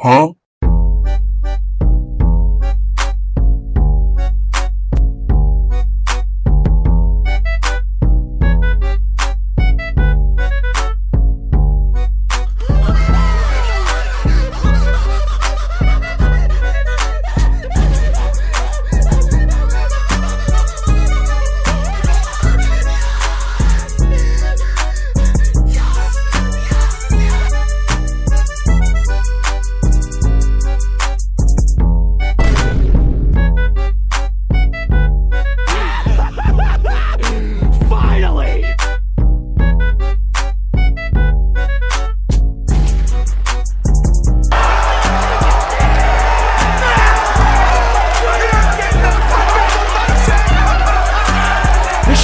Huh?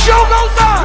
show goes on.